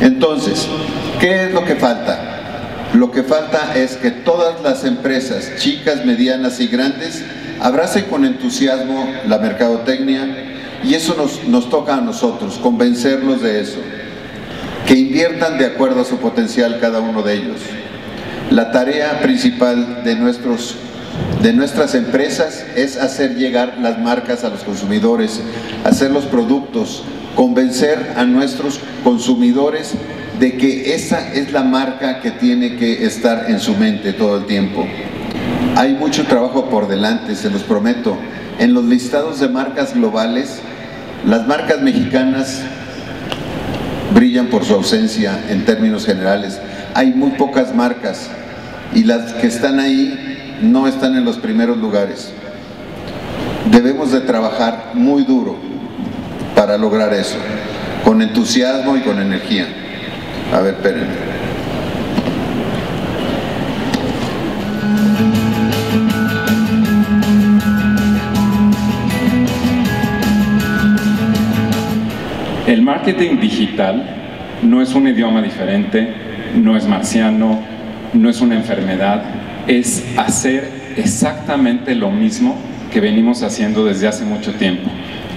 Entonces, ¿qué es lo que falta? Lo que falta es que todas las empresas, chicas, medianas y grandes, abracen con entusiasmo la mercadotecnia y eso nos, nos toca a nosotros, convencerlos de eso. Que inviertan de acuerdo a su potencial cada uno de ellos. La tarea principal de, nuestros, de nuestras empresas es hacer llegar las marcas a los consumidores, hacer los productos, convencer a nuestros consumidores de que esa es la marca que tiene que estar en su mente todo el tiempo. Hay mucho trabajo por delante, se los prometo. En los listados de marcas globales, las marcas mexicanas brillan por su ausencia en términos generales. Hay muy pocas marcas y las que están ahí no están en los primeros lugares. Debemos de trabajar muy duro lograr eso, con entusiasmo y con energía. A ver, espérenme. El marketing digital no es un idioma diferente, no es marciano, no es una enfermedad, es hacer exactamente lo mismo que venimos haciendo desde hace mucho tiempo.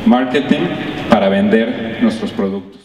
Marketing para vender nuestros productos.